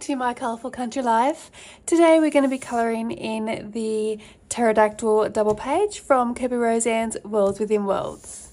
To My Colourful Country Life. Today we're going to be colouring in the pterodactyl double page from Kerby Rosanes Worlds Within Worlds.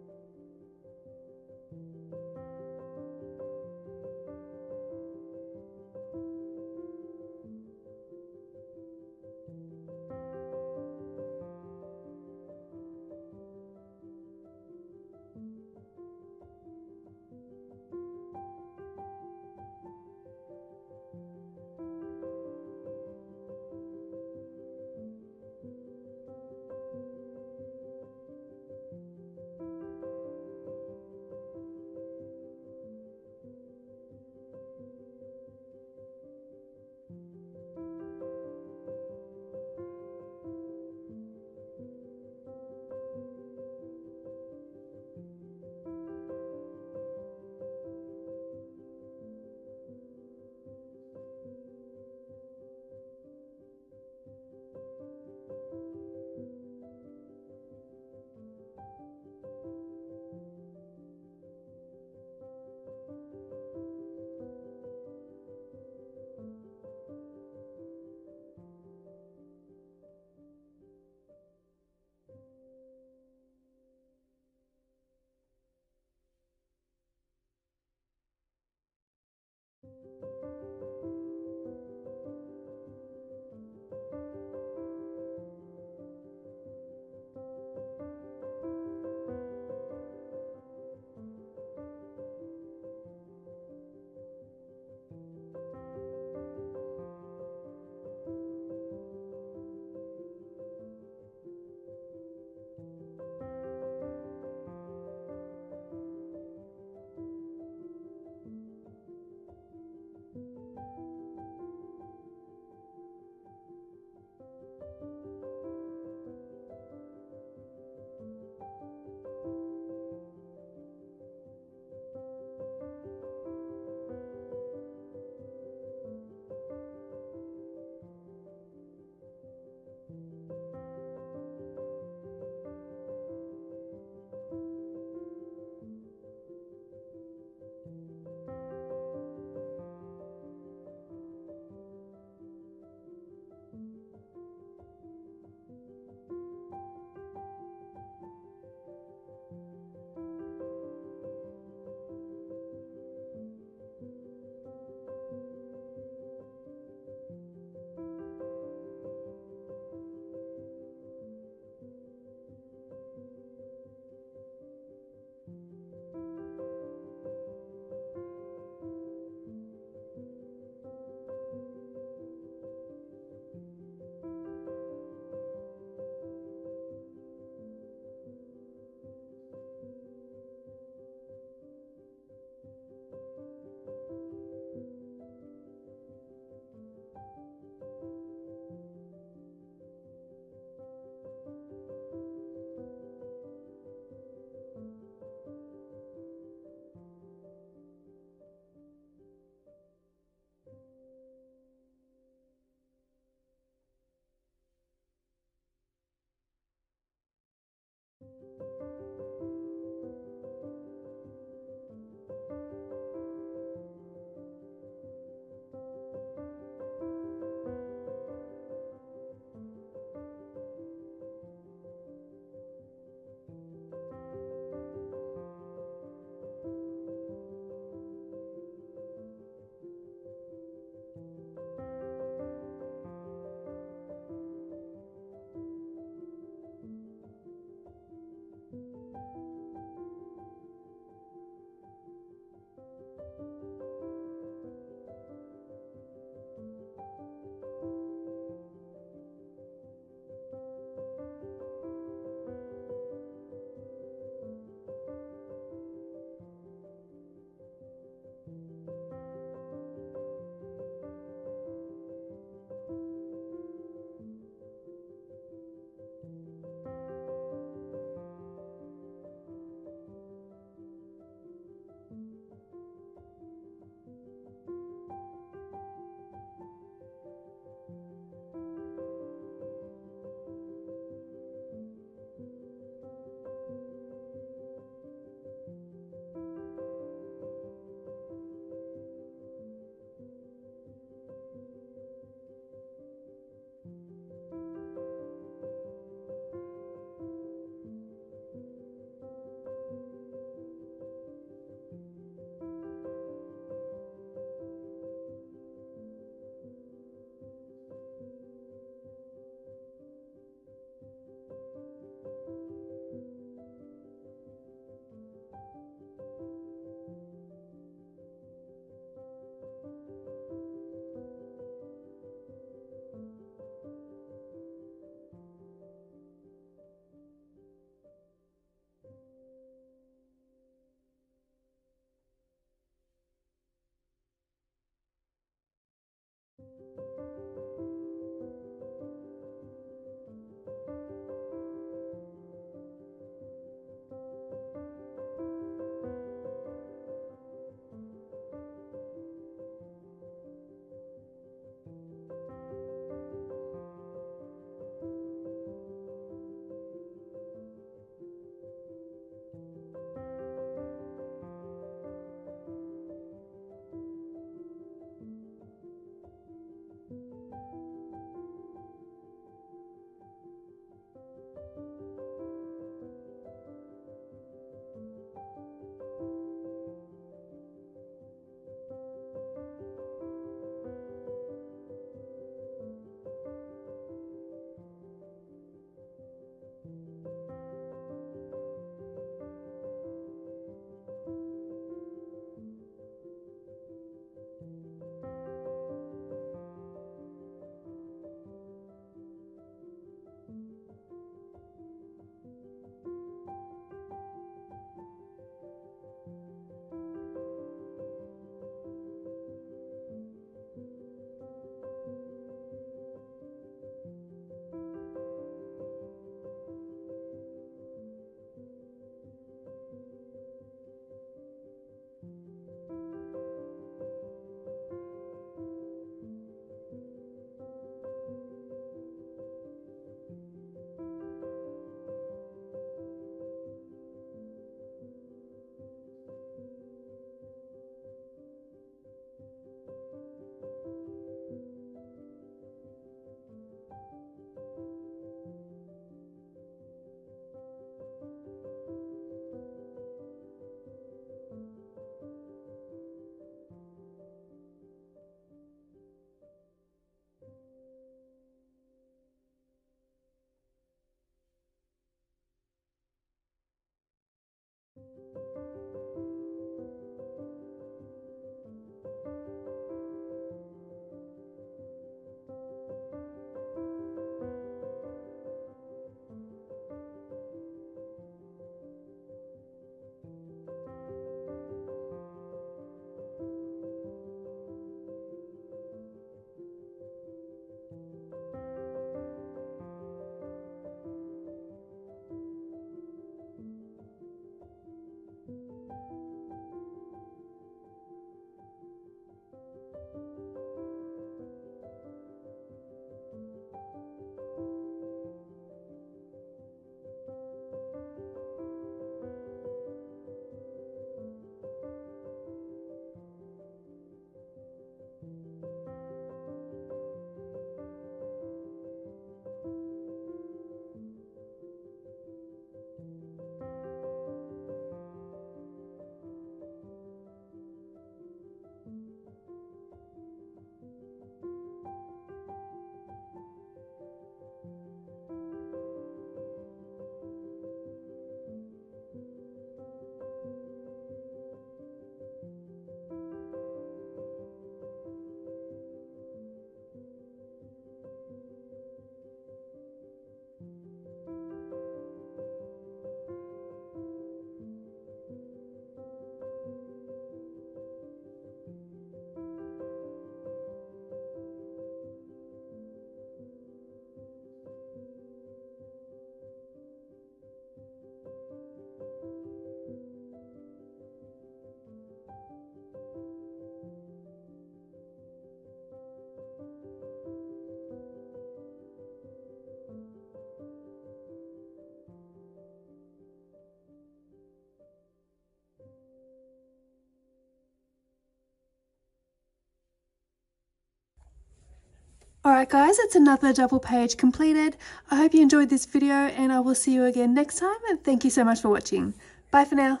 Alright guys, it's another double page completed. I hope you enjoyed this video and I will see you again next time and thank you so much for watching. Bye for now.